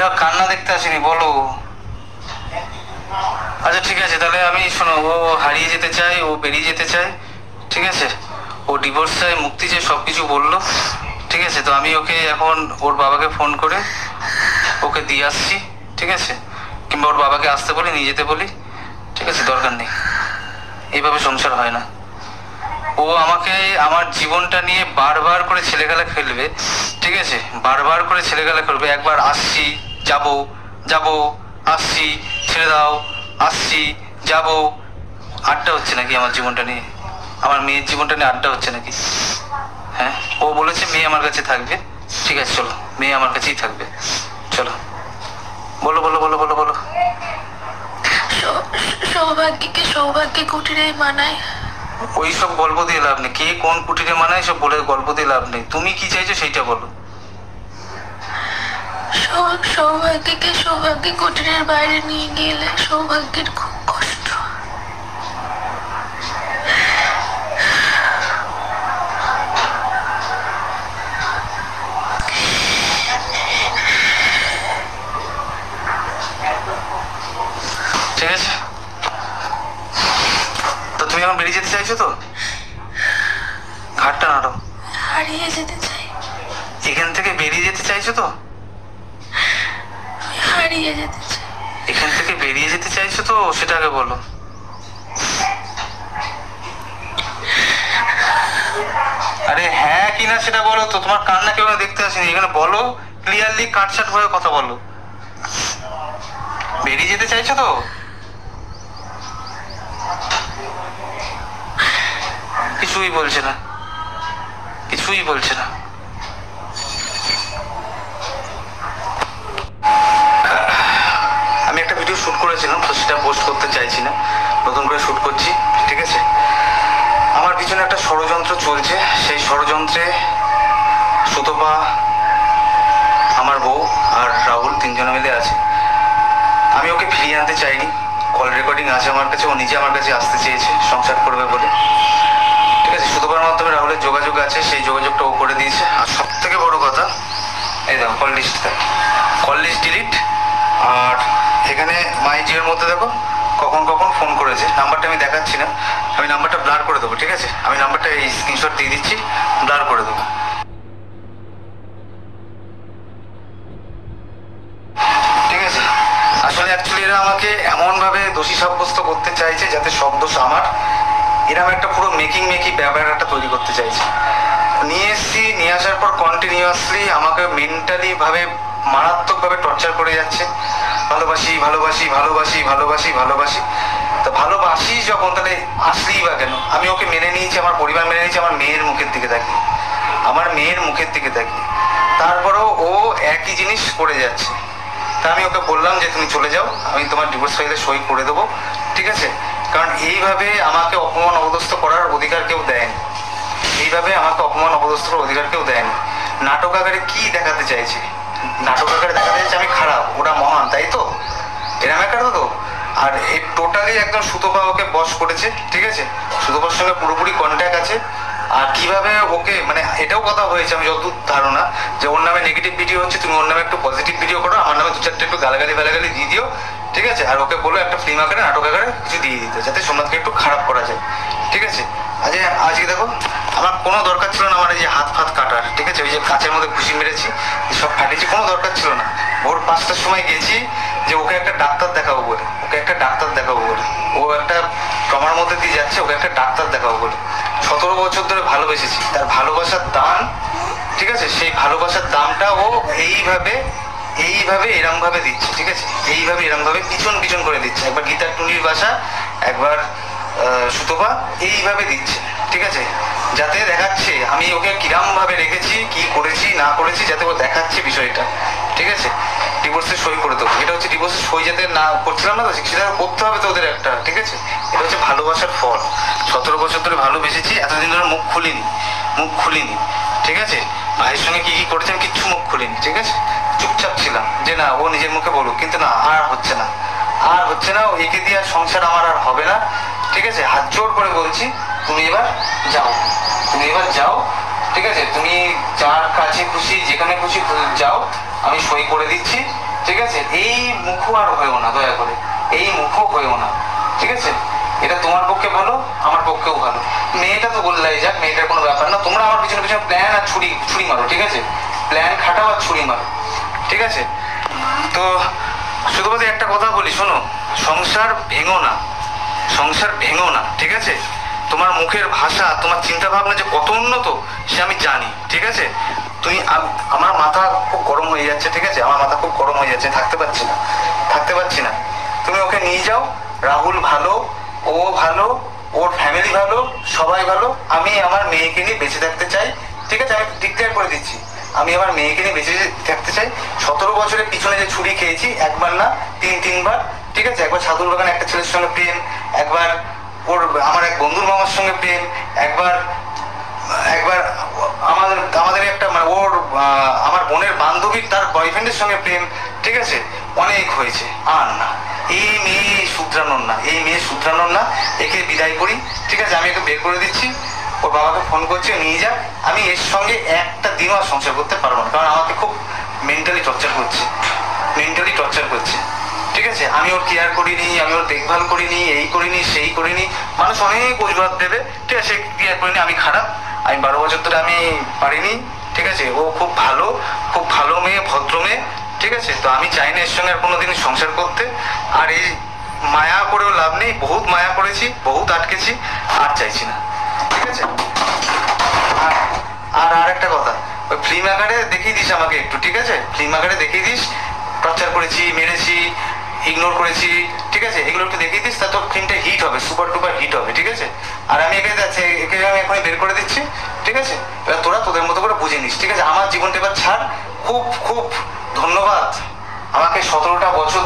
এরা কান্না দেখতে আসেনি, বলো। আচ্ছা ঠিক আছে, তাহলে আমি শোনো, ও হারিয়ে যেতে চায়, ও বেরিয়ে যেতে চায়, ঠিক আছে? ও ডিভোর্স চায়, মুক্তি চায় সব কিছু বলল, ঠিক আছে? তো আমি ওকে এখন ওর বাবাকে ফোন করে ওকে দিয়ে আসছি, ঠিক আছে? কিংবা ওর বাবাকে আসতে বলি, নিয়ে যেতে বলি, ঠিক আছে? দরকার নেই। এইভাবে সংসার হয় না। ও আমাকে আমার জীবনটা নিয়ে বারবার করে ছেলেগালা খেলবে, ঠিক আছে? বারবার করে ছেলেগালা করবে, একবার আসছি যাব যাব আসছি ছেড়ে দাও আসছি যাব। আড্ডা হচ্ছে নাকি আমার জীবনটা নিয়ে? আমার মেয়ের জীবনটা নিয়ে আড্ডা হচ্ছে নাকি? হ্যাঁ ও বলেছে মেয়ে আমার কাছে থাকবে। ঠিক আছে চলো মেয়ে আমার কাছেই থাকবে। চলো। বলো বলো বলো বলো বলো। সৌভাগ্যকে সৌভাগ্যে কুটিরেই মানায়। ওই সব গল্প দিয়ে লাভ নেই। কে কোন কুটিরে মানায় সব বলে গল্প দিয়ে লাভ নেই। তুমি কি চাইছো সেইটা বলো। সৌভাগ্যকে সৌভাগ্য কুটিরের বাইরে নিয়ে গেলে সৌভাগ্যের খুব কষ্ট। ঠিক আছে। তো তুমি এখন বেরিয়ে যেতে চাইছো তো? ঘাটটা নাড়ো। হারিয়ে যেতে চাই। এখান থেকে বেরিয়ে যেতে চাইছো তো? হারিয়ে যেতে চাই। এখান থেকে বেরিয়ে যেতে চাইছো তো, সেটা আগে বলো। আরে হ্যাঁ কি না সেটা বলো তো, তোমার কান্না কেউ দেখতে আসেনি। এখানে বলো ক্লিয়ারলি কাটছাট হয়ে কথা বলো। বেরিয়ে যেতে চাইছো তো? কিছুই বলছে না। কিছুই বলছে না আমি একটা ভিডিও শুট করেছিলাম তো সেটা পোস্ট করতে চাইছি না নতুন করে শ্যুট করছি, ঠিক আছে? আমার পিছনে একটা ষড়যন্ত্র চলছে, সেই ষড়যন্ত্রে সুতপা, আমার বউ আর রাহুল তিনজনে মিলে আছে। আমি ওকে ফিরিয়ে আনতে চাইনি। কল রেকর্ডিং আছে আমার কাছে, ও নিজে আমার কাছে আসতে চেয়েছে, সংসার করবে বলে। ঠিক আছে, সুতপার মাধ্যমে রাহুলের যোগাযোগ আছে, সেই যোগাযোগটা ও করে দিয়েছে। আর সব থেকে বড় কথা, এই দেখো call list call list delete আর এখানে মাই জিওর মধ্যে দেখো কখন কখন ফোন করেছে নাম্বারটা আমি দেখাচ্ছি না। আমি নাম্বারটা ব্লার করে দেবো, ঠিক আছে? আমি নাম্বারটা এই স্ক্রিনশট দিয়ে দিচ্ছি ব্লার করে দেবো। ঠিক আছে? আসলে অ্যাকচুয়ালি এরা আমাকে এমনভাবে দোষী সাব্যস্ত করতে চাইছে যাতে সব দোষ আমার। এরকম একটা পুরো মেকিং মেকি একটা তৈরি করতে চাইছে। নিয়ে এসছি, নিয়ে আসার পর কন্টিনিউয়াসলি আমাকে মেন্টালি ভাবে মারাত্মকভাবে টর্চার করে যাচ্ছে। ভালোবাসি ভালোবাসি ভালোবাসি ভালোবাসি ভালোবাসি। তো ভালোবাসি যখন, তাহলে আসলেই বা কেন? আমি ওকে মেনে নিয়েছি, আমার পরিবার মেনে নিয়েছি, আমার মেয়ের মুখের দিকে তাকিয়ে আমার মেয়ের মুখের দিকে তাকিয়ে তারপরেও ও একই জিনিস করে যাচ্ছে। তা আমি ওকে বললাম যে, তুমি চলে যাও, আমি তোমার ডিভোর্স ফাইলে সই করে দেবো। ঠিক আছে? কারণ এইভাবে আমাকে অপমান অবদস্থ করার অধিকার কেউ দেয়নি। এইভাবে আমাকে অপমান অবদস্থ করার অধিকার কেউ দেয়নি। নাটক আকারে কি দেখাতে চাইছে? নাটক আকারে দেখাতে চাইছে আমি খারাপ ওরা মহান, তাই তো? এরম একটা তো আর এই টোটালি একদম সুতপা ওকে বস করেছে, ঠিক আছে? সুতপার সঙ্গে পুরোপুরি কন্ট্যাক্ট আছে। আর কীভাবে ওকে মানে এটাও কথা হয়েছে, আমি যতদূর ধারণা, যে ওর নামে নেগেটিভ ভিডিও হচ্ছে, তুমি ওর নামে একটু পজিটিভ ভিডিও করো, আমার নামে দু চারটে একটু গালাগালি ফালাগালি দিয়ে দিও ঠিক আছে? আর ওকে বলো একটা ফিল্ম আকারে, নাটক আকারে কিছু দিয়ে দিতে, যাতে সোমনাথকে একটু খারাপ করা যায়। ঠিক আছে? আজ আজকে দেখো, আমার কোনো দরকার ছিল না আমার এই যে হাত ফাত কাটার, ঠিক আছে? ওই যে কাঁচের মধ্যে ঘুষি মেরেছি সব ফাটিয়েছি কোনো দরকার ছিল না। ভোর পাঁচটার সময় গেছি যে ওকে একটা ডাক্তার দেখাবো বলে, ওকে একটা ডাক্তার দেখাবো বলে। ও একটা ট্রমার মধ্যে দিয়ে যাচ্ছে, ওকে একটা ডাক্তার দেখাবো বলে। সতেরো বছর ধরে ভালোবেসেছি। তার ভালোবাসার দান ঠিক আছে? সেই ভালোবাসার দামটা ও এইভাবে এইভাবে এরম ভাবে দিচ্ছে, ঠিক আছে? এইভাবে এরম ভাবে পিছন পিছন করে দিচ্ছে। একবার গীতার টুনির বাসা, একবার সুতপা, এইভাবে দিচ্ছে, ঠিক আছে? যাতে দেখাচ্ছে, আমি ওকে কিরাম ভাবে রেখেছি, কি করেছি, না করেছি, যাতে ও দেখাচ্ছে বিষয়টা, ঠিক আছে? ডিভোর্সে সই করে দেবো। এটা হচ্ছে ডিভোর্সে সই যাতে না করছিলাম না তো সেটা করতে হবে তো ওদের একটা, ঠিক আছে? এটা হচ্ছে ভালোবাসার ফল। সতেরো বছর ধরে ভালোবেসেছি, এতদিন ধরে মুখ খুলিনি মুখ খুলিনি, ঠিক আছে? ভাইয়ের সঙ্গে কি কি করেছি আমি কিচ্ছু মুখ খুলিনি, ঠিক আছে? চুপচাপ ছিলাম যে না, ও নিজের মুখে বলুক, কিন্তু না, আর হচ্ছে না। আর হচ্ছে না একে দিয়ে আর সংসার আমার আর হবে না। ঠিক আছে? হাত জোর করে বলছি, তুমি এবার যাও, তুমি এবার যাও, ঠিক আছে? তুমি যার কাছে খুশি, যেখানে খুশি যাও, আমি সই করে দিচ্ছি, ঠিক আছে? এই মুখো আর হয়েও না, দয়া করে। এই মুখো হয়েও না, ঠিক আছে? এটা তোমার পক্ষে ভালো, আমার পক্ষেও ভালো। মেয়েটা তো বললাই, যাক, মেয়েটার কোনো ব্যাপার না। তোমরা আমার পিছনে পিছনে প্ল্যান আর ছুরি ছুরি মারো, ঠিক আছে? প্ল্যান খাটাও আর ছুরি মারো। ঠিক আছে? তো শুধুমাত্র একটা কথা বলি, শোনো। সংসার ভেঙো না। সংসার ভেঙো না, ঠিক আছে? তোমার মুখের ভাষা, তোমার চিন্তা ভাবনা যে কত উন্নত, সে আমি জানি, ঠিক আছে? তুমি আমার মাথা খুব গরম হয়ে যাচ্ছে, ঠিক আছে? আমার মাথা খুব গরম হয়ে যাচ্ছে, থাকতে পারছি না, থাকতে পারছি না। তুমি ওকে নিয়ে যাও, রাহুল ভালো, ও ভালো, ওর ফ্যামিলি ভালো, সবাই ভালো, আমি আমার মেয়েকে নিয়ে বেঁচে থাকতে চাই, ঠিক আছে? আমি ডিক্লেয়ার করে দিচ্ছি। আমি আমার মেয়েকে নিয়ে বেঁচে থাকতে চাই পিছনে খেয়েছি, একবার না, তিন, তিনবার। ঠিক আছে? একবার ছাতুর বাগানে একটা ছেলের সঙ্গে প্রেম, একবার ওর, আমার এক বন্ধুর মামার সঙ্গে প্রেম, একবার একবার আমাদের আমাদের একটা মানে ওর আমার বোনের বান্ধবী তার বয়ফ্রেন্ডের সঙ্গে প্রেম, ঠিক আছে? অনেক হয়েছে। আর না, এই মেয়ে শুধরানোর না এই মেয়ে শুধরানোর না একে বিদায় করি, ঠিক আছে? আমি একে বের করে দিচ্ছি, ওর বাবাকে ফোন করছে নিয়ে যাক। আমি এর সঙ্গে একটা দিনও আর সংসার করতে পারব না, কারণ আমাকে খুব মেন্টালি টর্চার করছে। মেন্টালি টর্চার করছে। ঠিক আছে? আমি ওর কেয়ার করিনি, আমি ওর দেখভাল করিনি, এই করিনি, সেই করিনি। মানুষ অনেক অজুহাত দেবে। ঠিক আছে কেয়ার করিনি, আমি খারাপ। আমি বারো বছর ধরে আমি পারিনি। ঠিক আছে? ও খুব ভালো খুব ভালো মেয়ে, ভদ্র মেয়ে। ঠিক আছে? তো আমি চাই না এর সঙ্গে আর কোনোদিন সংসার করতে। আর এই মায়া করেও লাভ নেই। বহুত মায়া করেছি, বহুত আটকেছি, আর চাইছি না। ঠিক আছে? আর- আর একটা কথা। ওই ফিল্ম আকারে দেখিয়ে দিস আমাকে একটু, ঠিক আছে? ফিল্ম আকারে দেখিয়ে দিস। টর্চার করেছি, মেরেছি ইগনোর করেছি, ঠিক আছে? এগুলো একটু দেখিয়ে দিস তা তোর ফিল্মটা হিট হবে সুপার টুপার হিট হবে, ঠিক আছে? আর আমি একে যাচ্ছি, একে আমি এখনই বের করে দিচ্ছি, ঠিক আছে? এবার তোরা তোদের মতো করে বুঝে নিস, ঠিক আছে? আমার জীবনটা এবার ছাড়। খুব খুব ধন্যবাদ। আমাকে সতেরোটা বছর